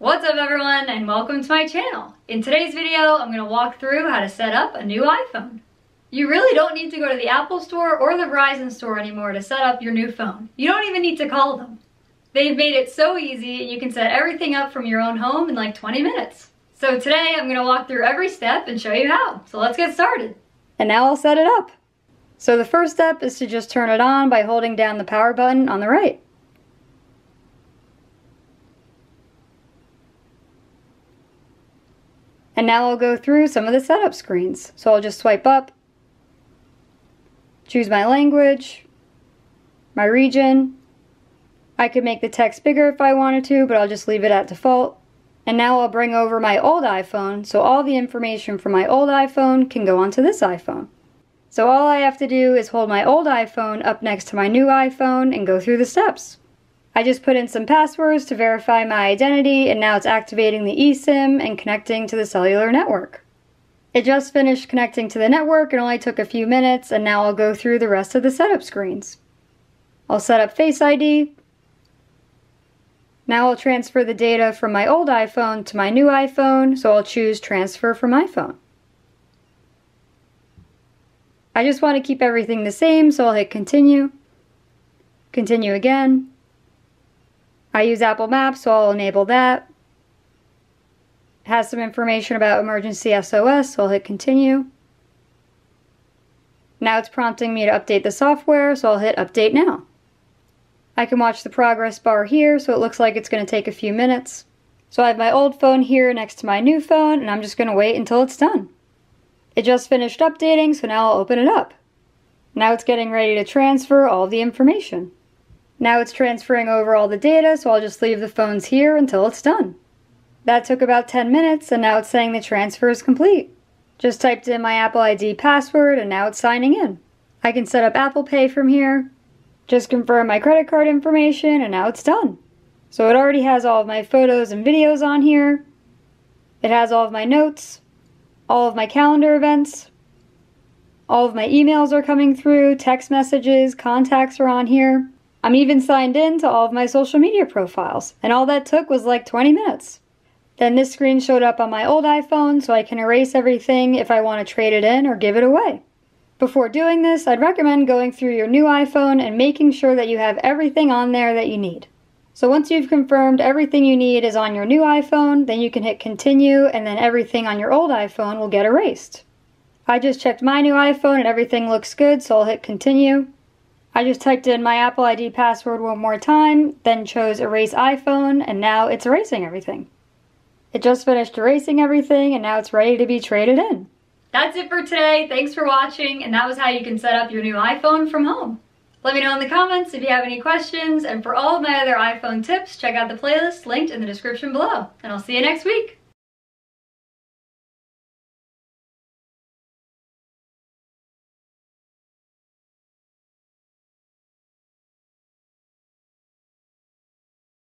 What's up everyone and welcome to my channel. In today's video, I'm going to walk through how to set up a new iPhone. You really don't need to go to the Apple store or the Verizon store anymore to set up your new phone. You don't even need to call them. They've made it so easy and you can set everything up from your own home in like 20 minutes. So today I'm going to walk through every step and show you how. So let's get started. And now I'll set it up. So the first step is to just turn it on by holding down the power button on the right. And now I'll go through some of the setup screens. So I'll just swipe up, choose my language, my region. I could make the text bigger if I wanted to, but I'll just leave it at default. And now I'll bring over my old iPhone, so all the information from my old iPhone can go onto this iPhone. So all I have to do is hold my old iPhone up next to my new iPhone and go through the steps. I just put in some passwords to verify my identity and now it's activating the eSIM and connecting to the cellular network. It just finished connecting to the network, it only took a few minutes and now I'll go through the rest of the setup screens. I'll set up Face ID. Now I'll transfer the data from my old iPhone to my new iPhone, so I'll choose Transfer from iPhone. I just want to keep everything the same, so I'll hit Continue. Continue again. I use Apple Maps, so I'll enable that. It has some information about emergency SOS, so I'll hit continue. Now it's prompting me to update the software, so I'll hit update now. I can watch the progress bar here, so it looks like it's going to take a few minutes. So I have my old phone here next to my new phone, and I'm just going to wait until it's done. It just finished updating, so now I'll open it up. Now it's getting ready to transfer all the information. Now it's transferring over all the data, so I'll just leave the phones here until it's done. That took about 10 minutes, and now it's saying the transfer is complete. Just typed in my Apple ID password, and now it's signing in. I can set up Apple Pay from here. Just confirm my credit card information, and now it's done. So it already has all of my photos and videos on here. It has all of my notes, all of my calendar events. All of my emails are coming through, text messages, contacts are on here. I'm even signed in to all of my social media profiles, and all that took was like 20 minutes. Then this screen showed up on my old iPhone so I can erase everything if I want to trade it in or give it away. Before doing this, I'd recommend going through your new iPhone and making sure that you have everything on there that you need. So once you've confirmed everything you need is on your new iPhone, then you can hit continue and then everything on your old iPhone will get erased. I just checked my new iPhone and everything looks good, so I'll hit continue. I just typed in my Apple ID password one more time, then chose erase iPhone, and now it's erasing everything. It just finished erasing everything, and now it's ready to be traded in. That's it for today. Thanks for watching, and that was how you can set up your new iPhone from home. Let me know in the comments if you have any questions, and for all of my other iPhone tips, check out the playlist linked in the description below. And I'll see you next week.